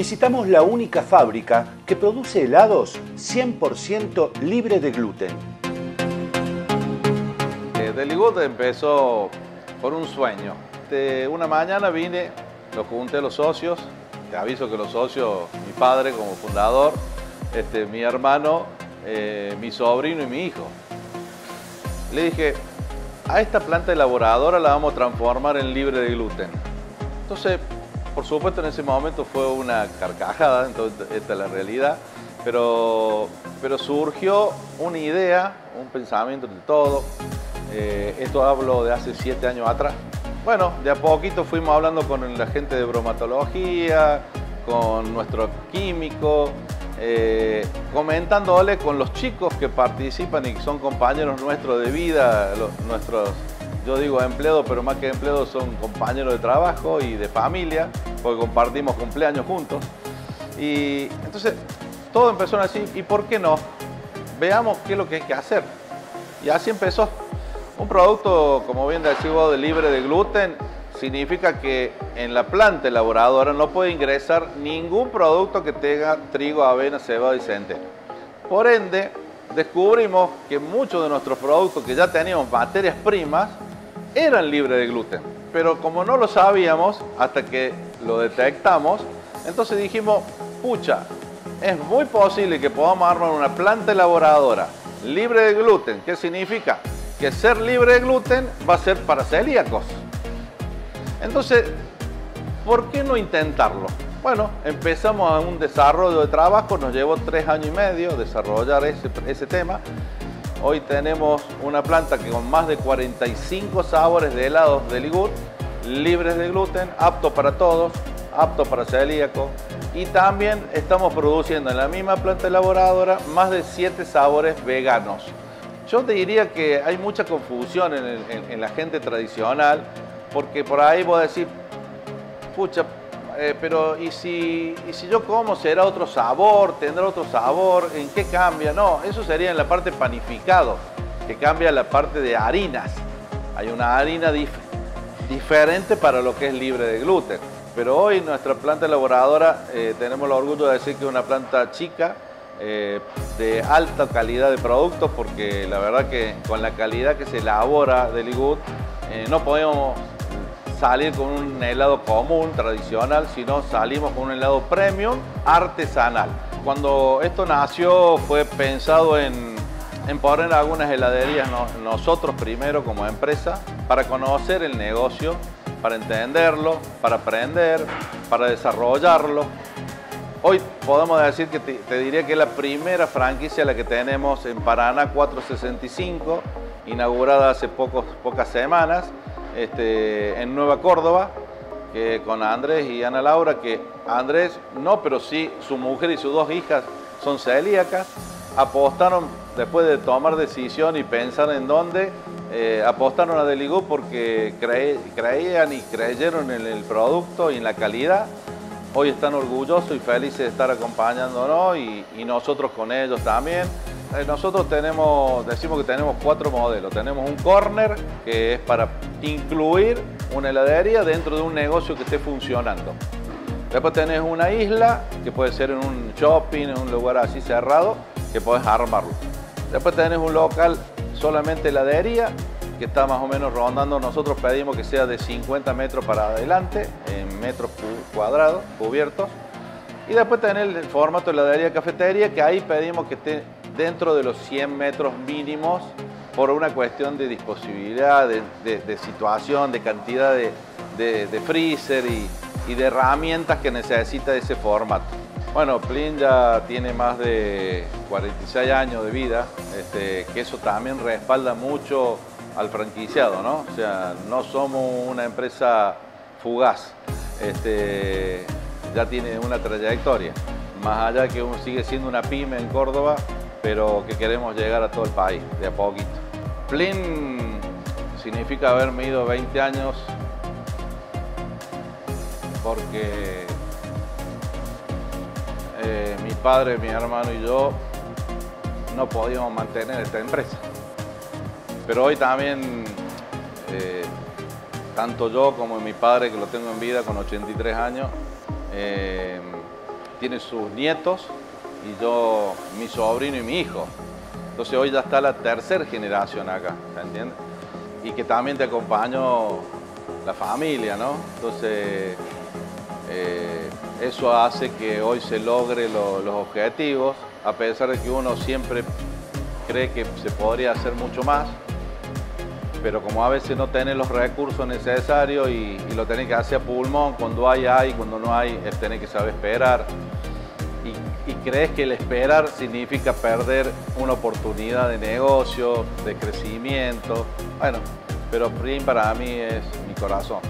visitamos la única fábrica que produce helados 100% libre de gluten. Eh, Deligut empezó por un sueño. De una mañana vine, lo junté a los socios, te aviso que los socios, mi padre como fundador, este, mi hermano, eh, mi sobrino y mi hijo. Le dije, a esta planta elaboradora la vamos a transformar en libre de gluten. Entonces, por supuesto en ese momento fue una carcajada, entonces esta es la realidad, pero, pero surgió una idea, un pensamiento de todo. Eh, esto hablo de hace siete años atrás. Bueno, de a poquito fuimos hablando con la gente de bromatología, con nuestro químico, eh, comentándole con los chicos que participan y que son compañeros nuestros de vida, nuestros, yo digo empleados, pero más que empleados son compañeros de trabajo y de familia, porque compartimos cumpleaños juntos. Y entonces todo empezó así, ¿y por qué no? Veamos qué es lo que hay que hacer. Y así empezó. Un producto, como bien decís vos, de libre de gluten, significa que en la planta elaboradora no puede ingresar ningún producto que tenga trigo, avena, cebada y centeno. Por ende, descubrimos que muchos de nuestros productos que ya teníamos materias primas eran libres de gluten. Pero como no lo sabíamos hasta que lo detectamos, entonces dijimos, pucha, es muy posible que podamos armar una planta elaboradora libre de gluten. ¿Qué significa? Que ser libre de gluten va a ser para celíacos. Entonces, ¿por qué no intentarlo? Bueno, empezamos un desarrollo de trabajo, nos llevó tres años y medio desarrollar ese, tema. Hoy tenemos una planta que con más de 45 sabores de helados de Ligur, libres de gluten, apto para todos, apto para celíacos. Y también estamos produciendo en la misma planta elaboradora más de 7 sabores veganos. Yo te diría que hay mucha confusión en la gente tradicional porque por ahí voy a decir, pucha, eh, pero ¿y si, ¿y si yo como será otro sabor, tendrá otro sabor? ¿En qué cambia? No, eso sería en la parte panificado, que cambia la parte de harinas. Hay una harina diferente para lo que es libre de gluten. Pero hoy nuestra planta elaboradora eh, tenemos el orgullo de decir que es una planta chica, eh, de alta calidad de productos, porque la verdad que con la calidad que se elabora de Ligut, no podemos salir con un helado común, tradicional, sino salimos con un helado premium, artesanal. Cuando esto nació fue pensado en, poner algunas heladerías nosotros primero como empresa para conocer el negocio, para entenderlo, para aprender, para desarrollarlo. Hoy podemos decir que te, diría que es la primera franquicia la que tenemos en Paraná 465, inaugurada hace pocos, pocas semanas este, en Nueva Córdoba, que con Andrés y Ana Laura, que Andrés no, pero sí su mujer y sus dos hijas son celíacas, apostaron después de tomar decisión y pensar en dónde, eh, apostaron a Deligú porque creían y creyeron en el producto y en la calidad. Hoy están orgullosos y felices de estar acompañándonos y, y nosotros con ellos también. Eh, nosotros tenemos, decimos que tenemos cuatro modelos. Tenemos un corner que es para incluir una heladería dentro de un negocio que esté funcionando. Después tenés una isla, que puede ser en un shopping, en un lugar así cerrado, que puedes armarlo. Después tenés un local solamente heladería, que está más o menos rondando. Nosotros pedimos que sea de 50 metros para adelante, en metros cuadrados, cubiertos. Y después tenés el formato heladería cafetería, que ahí pedimos que esté dentro de los 100 metros mínimos por una cuestión de disposibilidad, de, situación, de cantidad de, freezer y, de herramientas que necesita ese formato. Bueno, Plin ya tiene más de 46 años de vida, este, que eso también respalda mucho al franquiciado, ¿no? O sea, no somos una empresa fugaz, este, ya tiene una trayectoria. Más allá que uno sigue siendo una pyme en Córdoba, pero que queremos llegar a todo el país, de a poquito. Plin significa haberme ido 20 años porque eh, mi padre, mi hermano y yo no podíamos mantener esta empresa. Pero hoy también, eh, tanto yo como mi padre, que lo tengo en vida con 83 años, eh, tiene sus nietos y yo, mi sobrino y mi hijo. Entonces hoy ya está la tercera generación acá, ¿se entiende? Y que también te acompañó la familia, ¿no? Entonces eh, eso hace que hoy se logre los objetivos, a pesar de que uno siempre cree que se podría hacer mucho más, pero como a veces no tiene los recursos necesarios y, lo tenés que hacer a pulmón, cuando hay, hay, cuando no hay, tenés que saber esperar. Y, crees que el esperar significa perder una oportunidad de negocio, de crecimiento. Bueno, pero PRIM para mí es mi corazón.